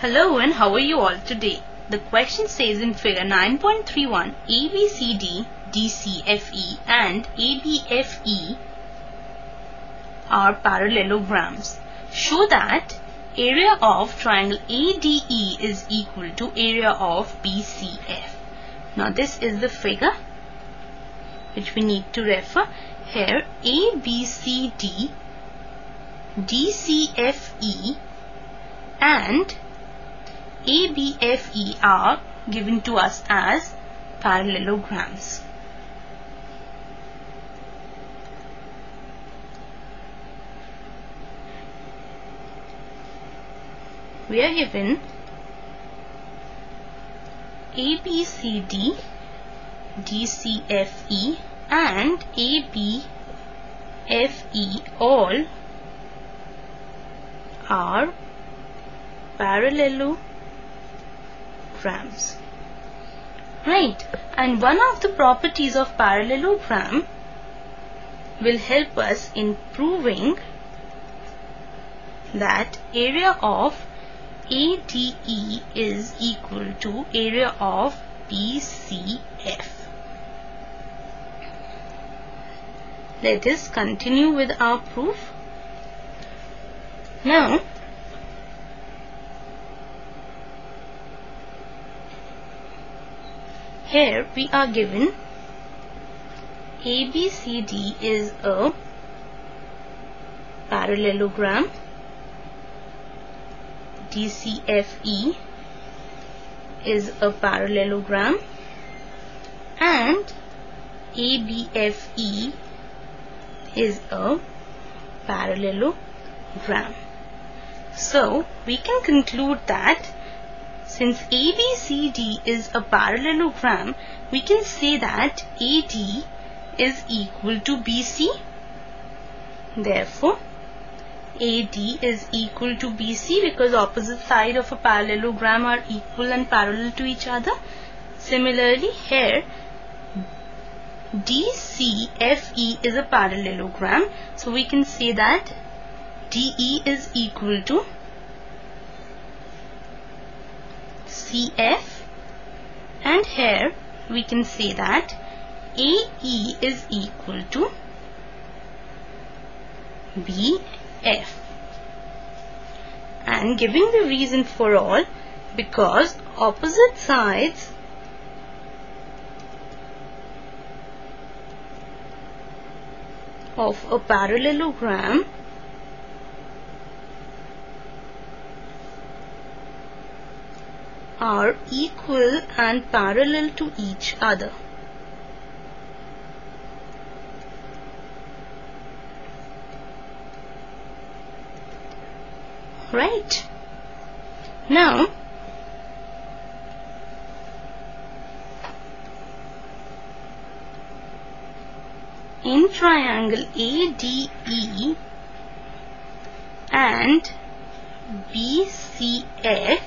Hello and how are you all today? The question says in figure 9.31 ABCD, DCFE and ABFE are parallelograms. Show that area of triangle ADE is equal to area of BCF. Now this is the figure which we need to refer. Here ABCD, DCFE and ABFE are given to us as parallelograms. We are given ABCD, DCFE and ABFE all are parallelograms parallelograms. Right, and one of the properties of parallelogram will help us in proving that area of ADE is equal to area of BCF. Let us continue with our proof. Now, Here we are given ABCD is a parallelogram DCFE is a parallelogram and ABFE is a parallelogram. So we can conclude that since ABCD is a parallelogram, we can say that AD is equal to BC. Therefore, AD is equal to BC because opposite side of a parallelogram are equal and parallel to each other. Similarly, here DCFE is a parallelogram. So we can say that DE is equal to CF and here we can say that AE is equal to BF and giving the reason for all because opposite sides of a parallelogram are equal and parallel to each other. Right. Now, in triangle ADE and BCF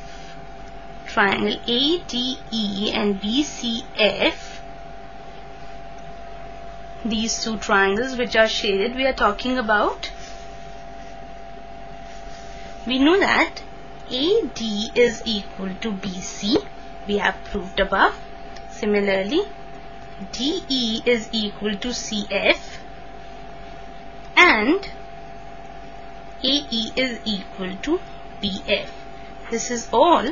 triangle ADE and BCF these two triangles which are shaded we are talking about. We know that AD is equal to BC we have proved above. Similarly DE is equal to CF and AE is equal to BF this is all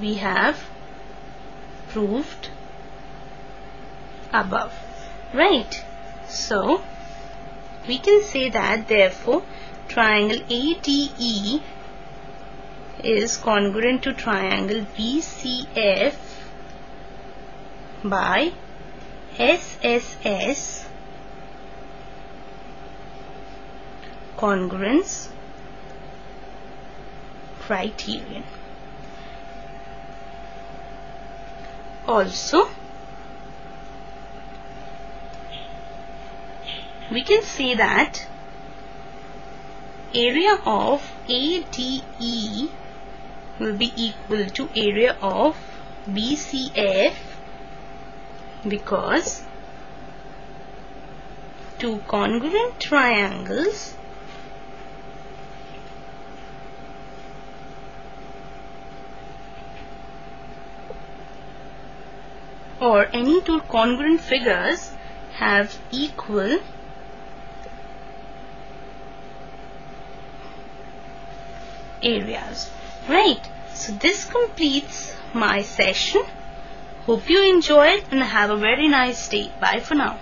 we have proved above right so we can say that therefore triangle ADE is congruent to triangle BCF by SSS congruence criterion. Also we can say that area of ADE will be equal to area of BCF because two congruent triangles or any two congruent figures have equal areas. Right. So this completes my session. Hope you enjoyed and have a very nice day. Bye for now.